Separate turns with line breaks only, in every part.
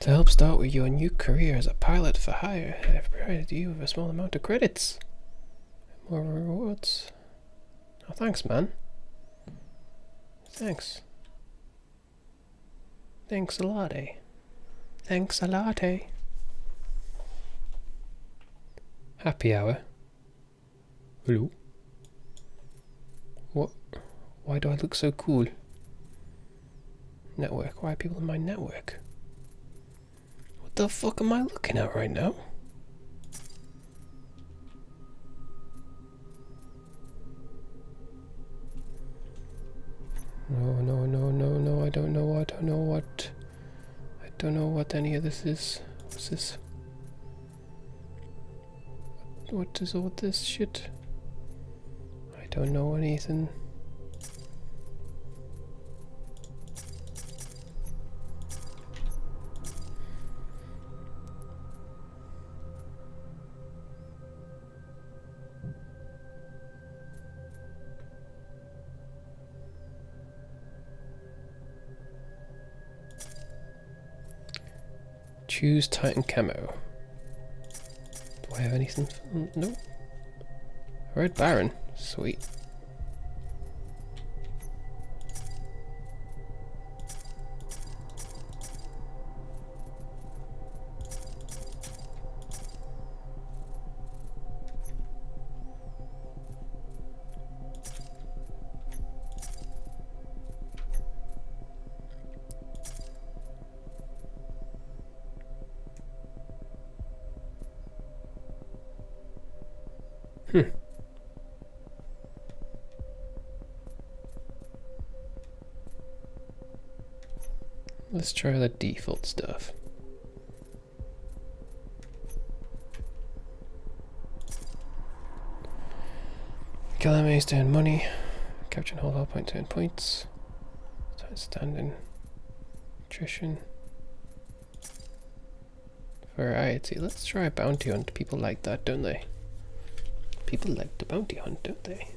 To help start with your new career as a pilot for hire, I've provided you with a small amount of credits. More rewards. Oh, thanks, man. Thanks. Thanks a lot, eh? Thanks a lot, eh? Happy hour. Hello? What? Why do I look so cool? Network. Why are people in my network? What the fuck am I looking at right now? No, no, no, no, no, I don't know, I don't know what... I don't know what any of this is. What's this? What is all this shit? I don't know anything. Choose Titan Camo. Do I have anything? No. Red Baron. Sweet. Let's try the default stuff. Enemies to earn money. Capture and hold all point to earn points. Standing. Attrition. Variety. Let's try bounty hunt. People like that, don't they? People like the bounty hunt, don't they?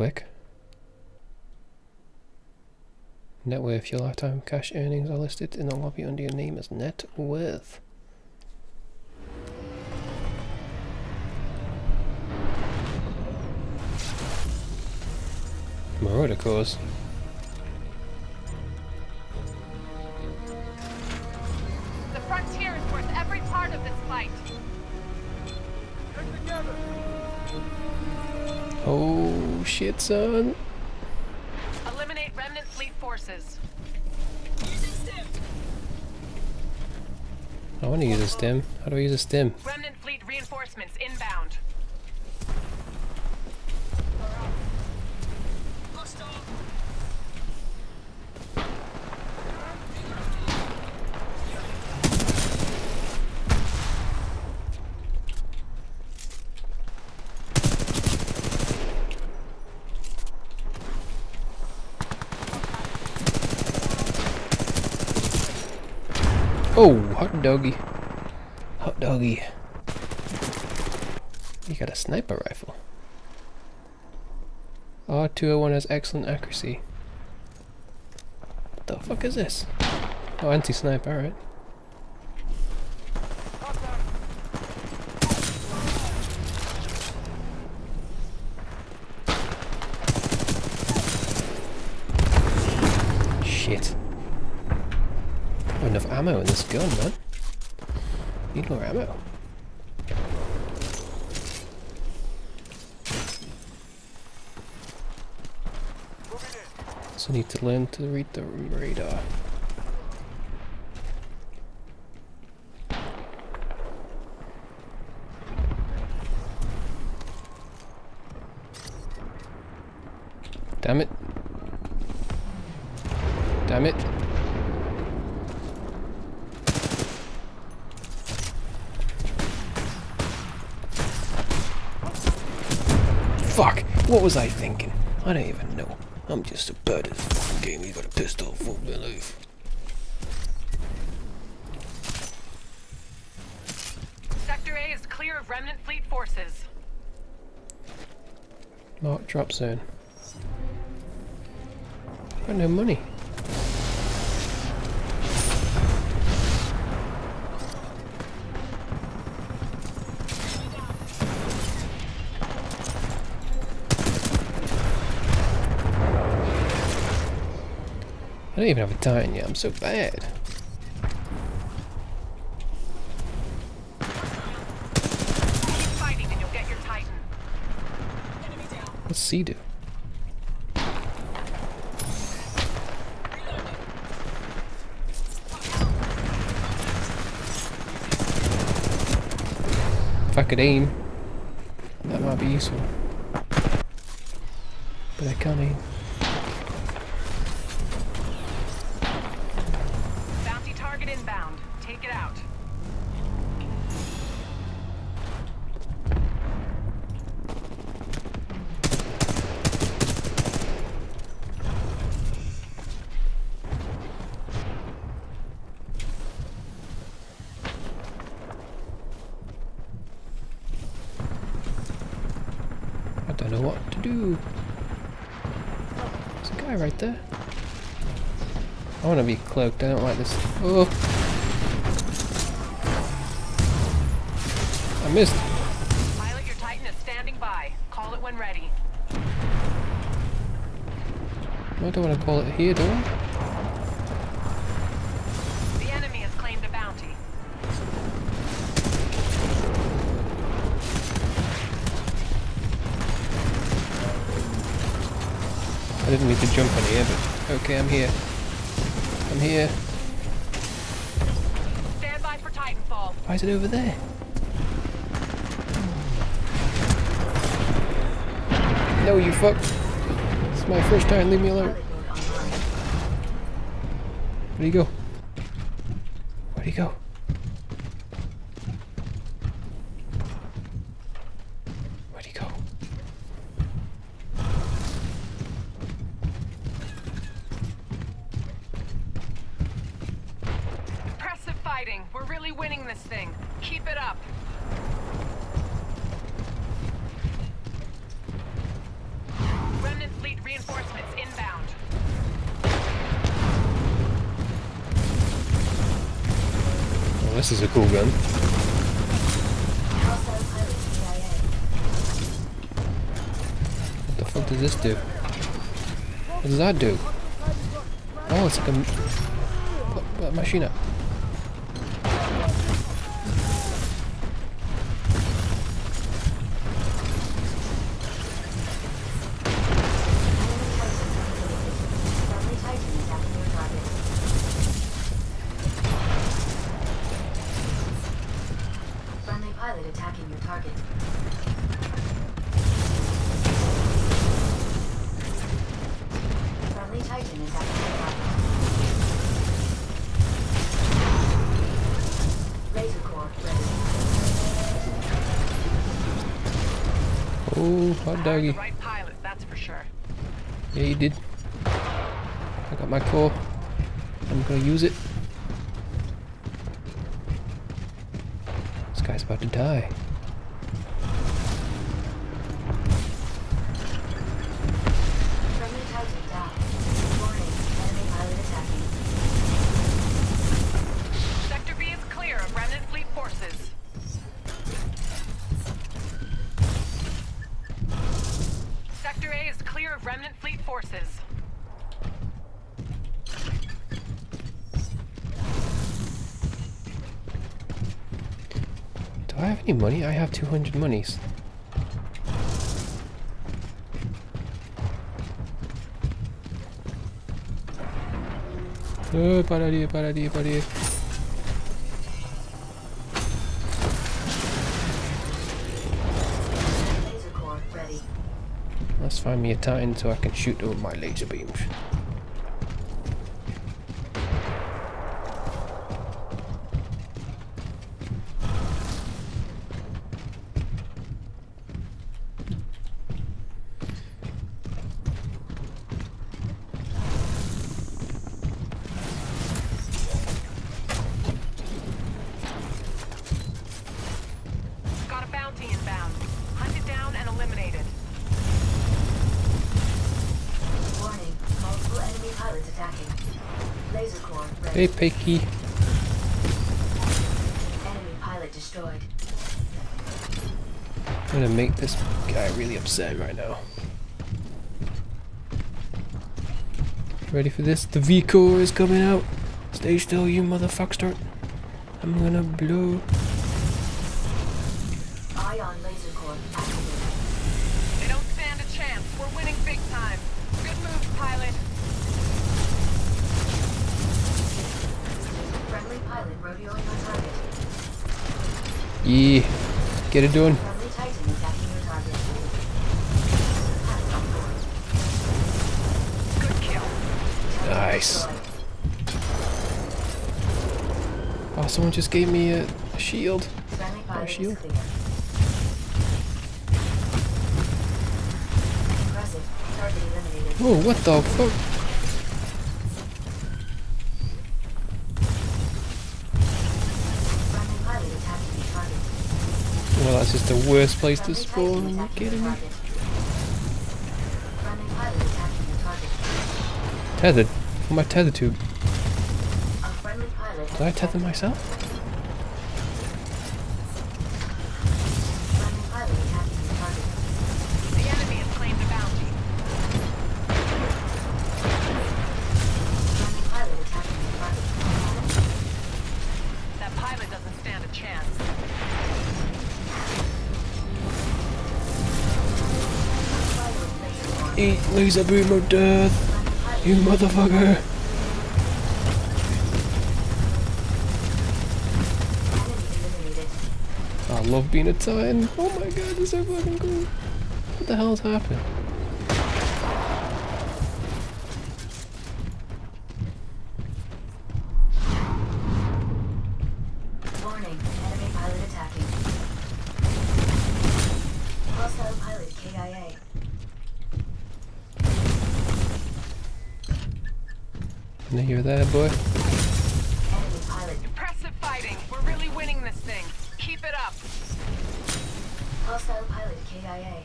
Quick. Net worth. Your lifetime cash earnings are listed in the lobby under your name as net worth. Marauder Corps.
The frontier is worth every part of this fight.
Oh shit, son.
Eliminate remnant fleet forces.
I want to use a stim. How do I use a stim?
Remnant fleet reinforcements inbound.
Oh, hot doggy. Hot doggy. You got a sniper rifle. R201 has excellent accuracy. What the fuck is this? Oh, anti-sniper, alright. Shit. Not enough ammo in this gun, man. Need more ammo. So need to learn to read the radar. Damn it. Damn it. Fuck! What was I thinking? I don't even know. I'm just a bird at this game. You got a pistol, fuck my life.
Sector A is clear of remnant fleet forces.
Mark drop zone. Got no money. Don't even have a Titan yet, I'm so bad. What's C do? If I could aim, that might be useful. But I can't aim. Like this. Oh! I missed.
Pilot, your Titan is standing by. Call it when ready.
I don't want to call it here, do I?
The enemy has claimed a bounty.
I didn't mean to jump on here, but okay, I'm here. I'm here. Why is it over there? No, you fuck. It's my first time, leave me alone. Where'd he go?
This
is a cool gun. What the fuck does this do? What does that do? Oh, it's like a machine up. Any money? I have 200 monies. Oh. Let's find me a titan so I can shoot with my laser beams.
Got a bounty inbound. Hunt it down and eliminate it.
Hey, Pikey.
Enemy pilot destroyed.
I'm gonna make this guy really upset right now. Ready for this? The V-Core is coming out. Stay still, you motherfucker. I'm gonna blow.
Ion laser core activated.
They don't stand a chance. We're winning big time. Good move, pilot.
Friendly pilot rodeoing on target.
Yeah. Get it done.
Friendly Titan attacking your target. Pilot on board.
it kill.
Nice. Oh, someone just gave me a shield.
Pilot is
shield. Oh, what the fuck? Well, that's just the worst place to spawn. Are you kidding me? Tethered. What am I tethered to?
A friendly pilot has
Did I tether myself?
Laser
beam of death, you motherfucker. I love being a Titan. Oh my god, this is so fucking cool. What the hell's happened? I boy?
Enemy.
Impressive fighting. We're really winning this thing. Keep it up.
Hostile pilot KIA.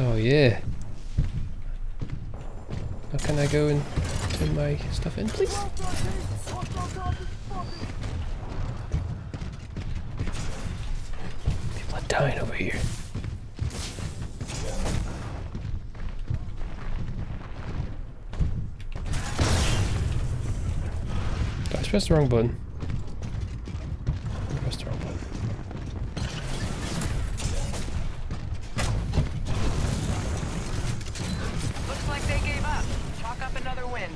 Oh yeah. How can I go and turn my stuff in, please? Did I press the wrong button? I pressed the wrong button.
Looks like they gave up. Chalk up another win.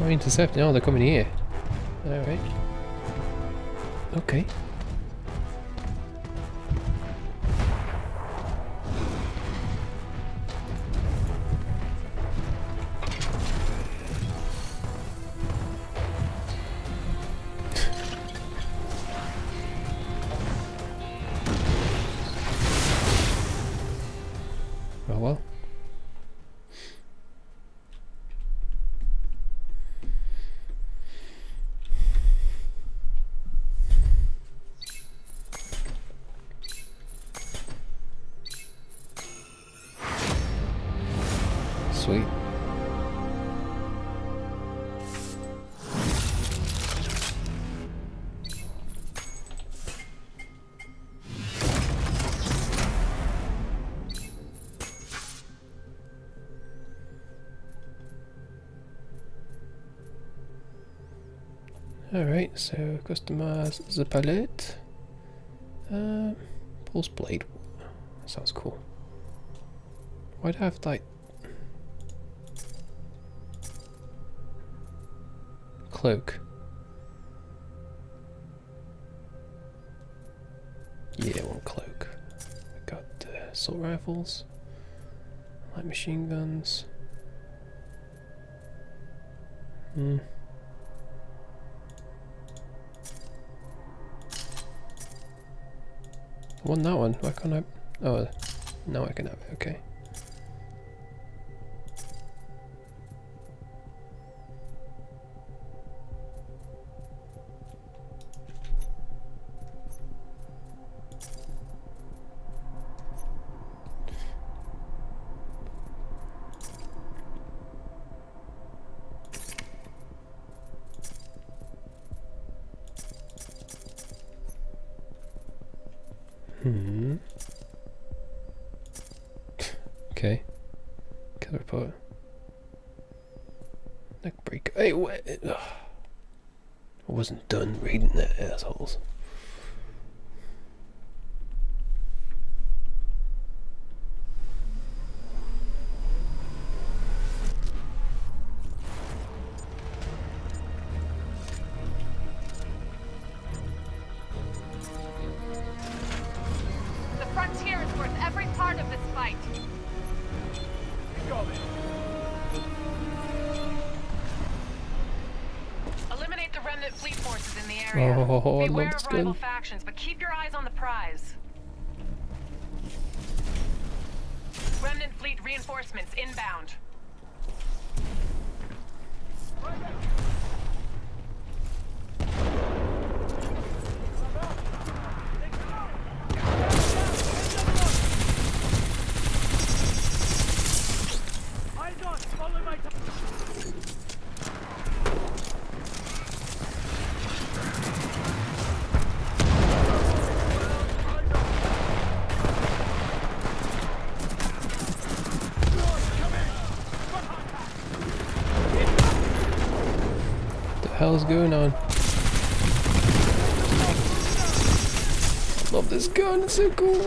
Oh, intercept. No, they're coming here. Okay. Alright, so customize the palette. Um, pulse blade. Sounds cool. Why'd I have like cloak? Yeah, one cloak. I got uh, assault rifles, light machine guns. Hmm. Want that one. Why can't I? Oh, now I can have it. Okay. Hmm. Okay. Kill report. Neck break. Hey, what? I wasn't done reading that, assholes.
Rival factions, but keep your eyes on the prize. Remnant fleet reinforcements inbound.
Going on? Love this gun, it's so cool.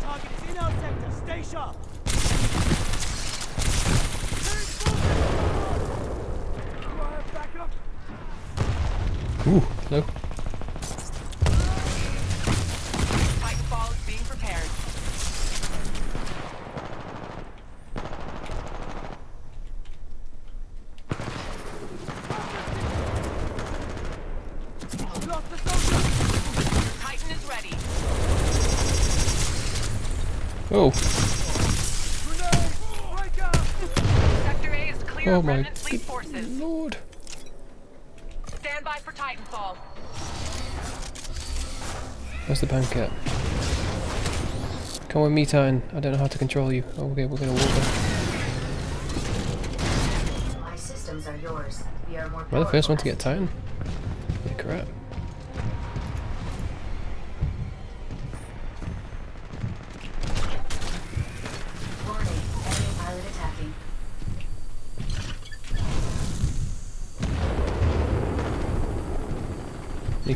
Target is in our sector. Stay sharp.
Ooh, no.
Titanfall is being prepared.
Lost the soldier.
Titan is ready.
Oh,
Grenade. Breaker.
Sector A is clear
oh
of
my
forces.
lord.
Stand by for Titanfall.
Where's the bank at? Come with me, Titan. I don't know how to control you. Oh, okay, we're gonna walk there.
My systems are yours. We are more
Am I the first one to get Titan? Yeah, crap.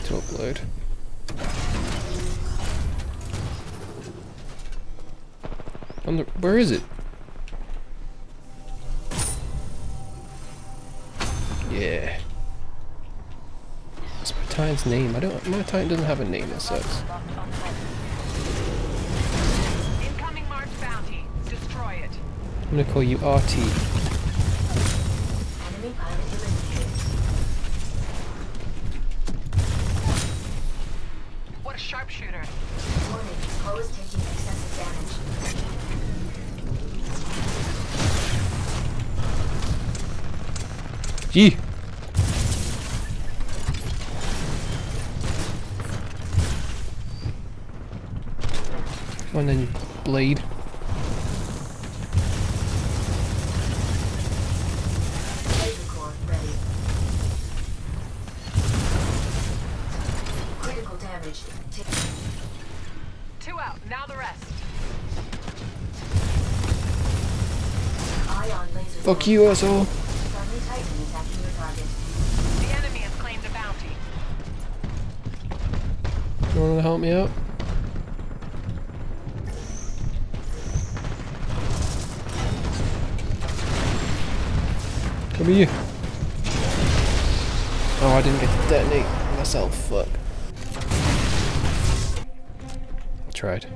To upload. On the, where is it? Yeah. What's my Titan's name? I don't. My Titan doesn't have a name as such.
Incoming March bounty. Destroy it.
I'm gonna call you RT. Gee. Come on then, you blade.
Laser core ready. Critical damage. Take
Two out. Now the rest.
Fuck you, asshole. Help me out? Come here. Oh, I didn't get to detonate myself. Fuck. I tried.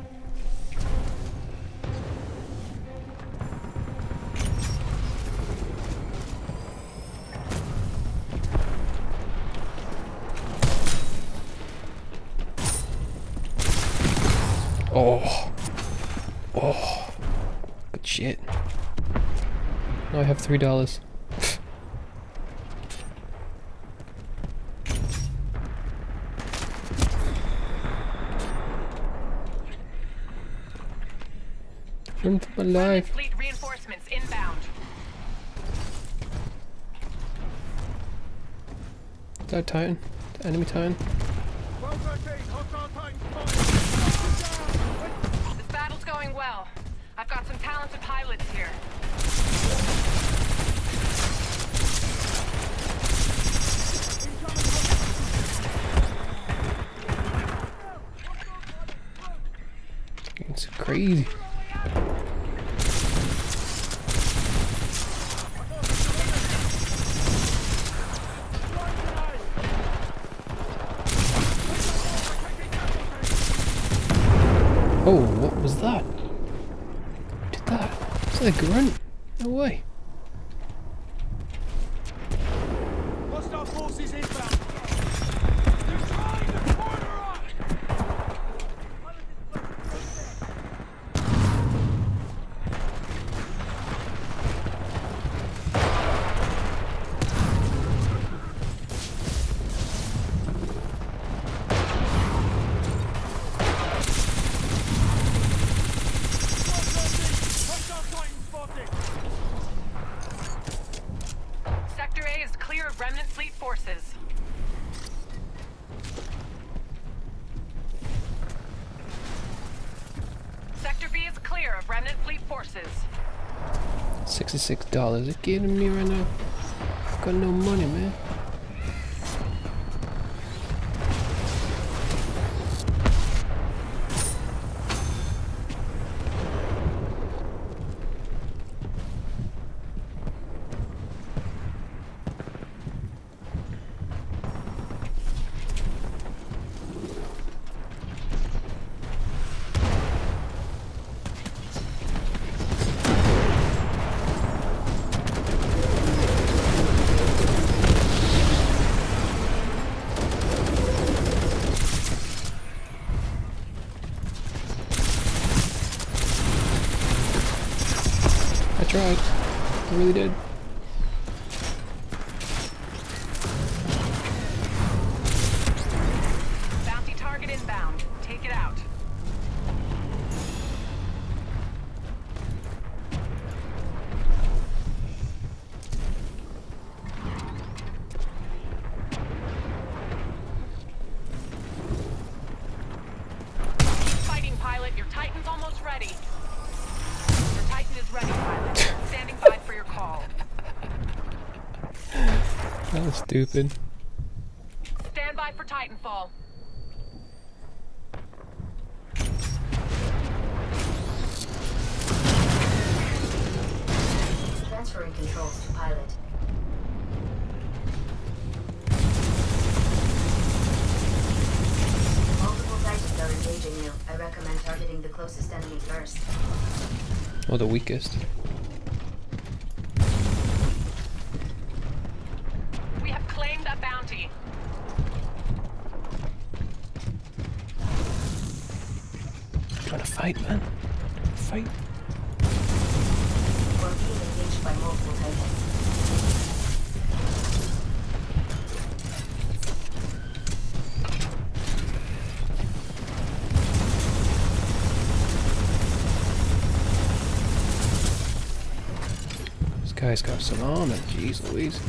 Three dollars. Run for my life.
fleet reinforcements inbound.
That Titan. Enemy Titan.
1213, hostile Titan spotted.
This battle's going well. I've got some talented pilots here.
It's crazy. $66. Are you me right now? I've got no money, man. Stupid.
Stand by for Titanfall.
Transferring controls to pilot. Multiple Titans are engaging you. I recommend targeting the closest enemy first.
Or the weakest.
We have claimed a bounty.
Trying to fight, man. Fight.
We're being engaged by multiple Titans.
This guy's got some armor. Jeez Louise.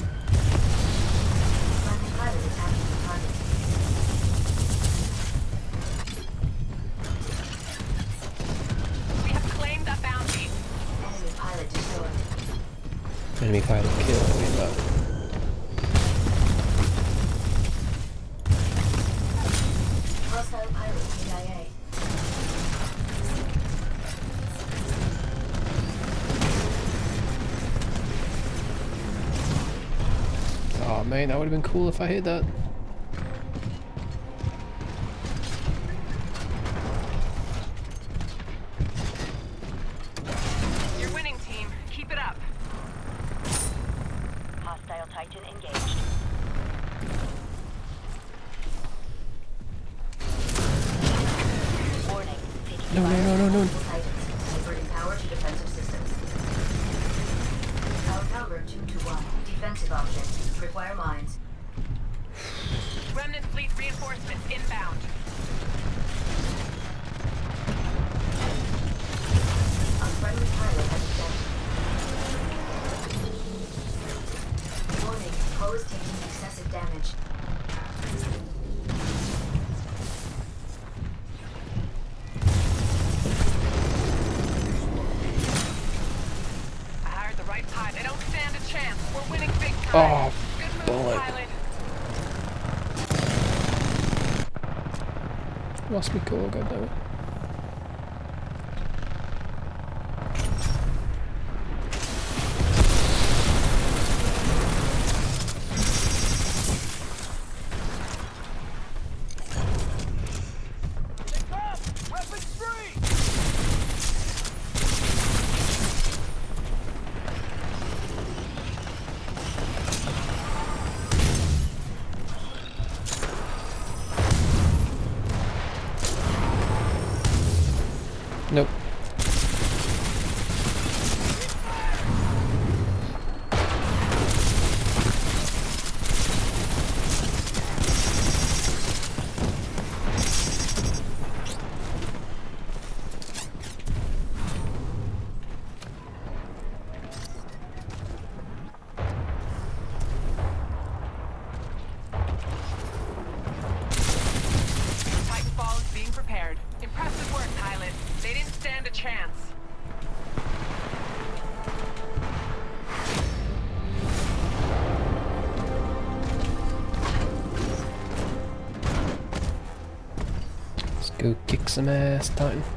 Been cool if I hit that.
You're winning, team. Keep it up.
Hostile Titan engaged. Warning.
No, no, no, no, no.
multiple power to defensive systems. Outnumbered 2 to 1. Defensive options. Require mines.
Remnant fleet reinforcements inbound.
A friendly pilot has been Warning. Foe is taking excessive damage.
2008 года.
Nope.
last
time.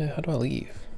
Uh, how do I leave?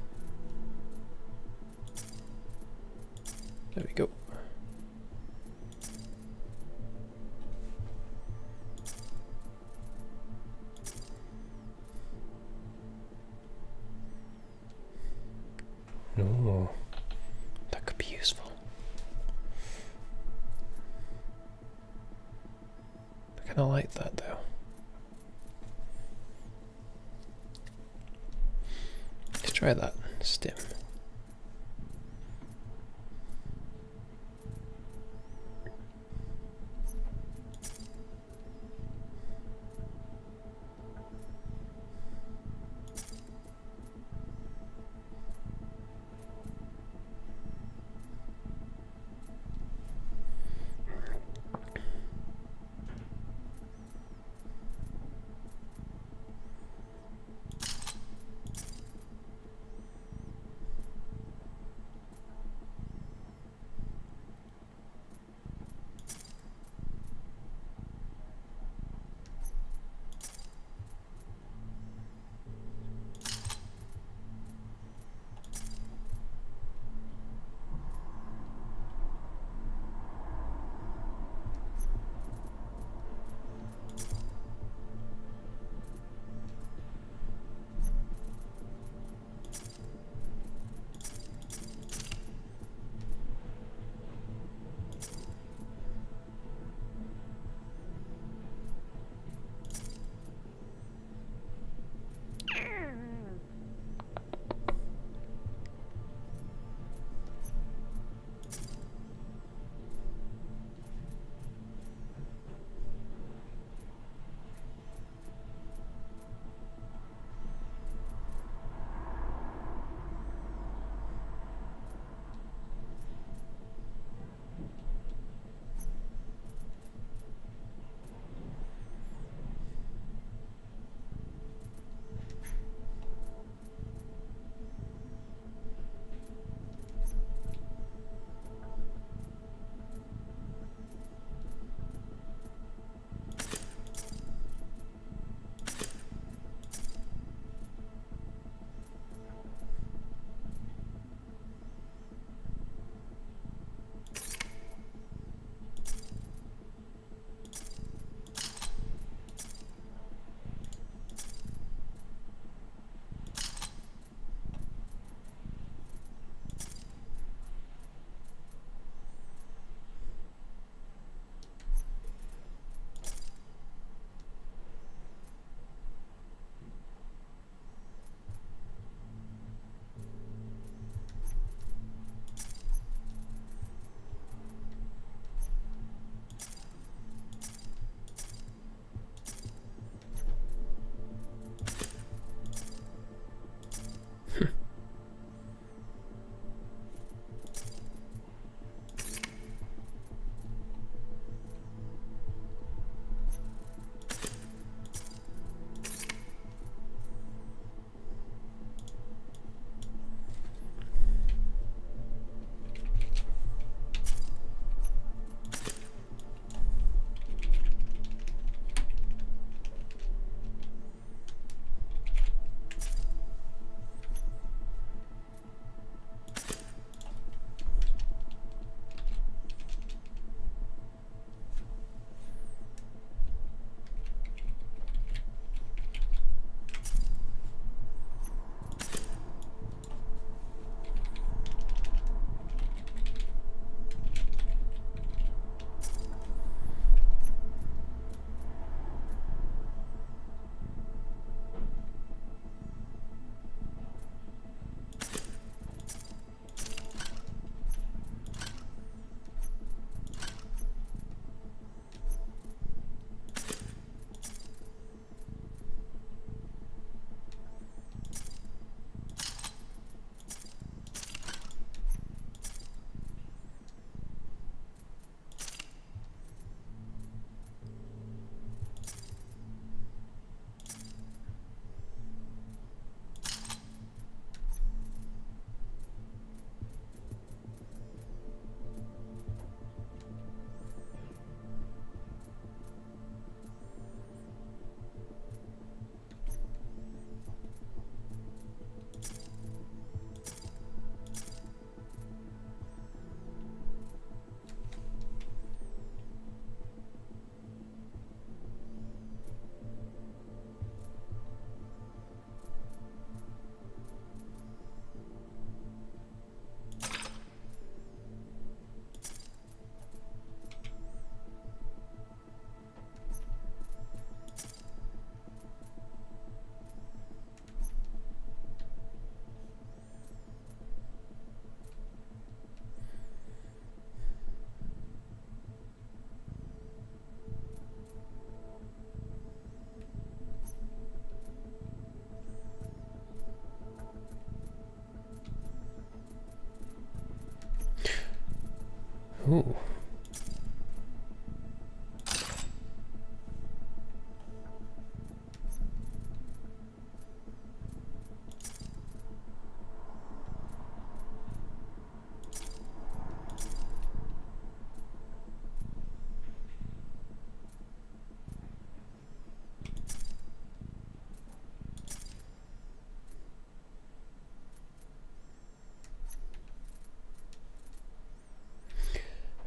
Ooh.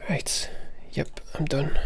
Right. Yep, I'm done.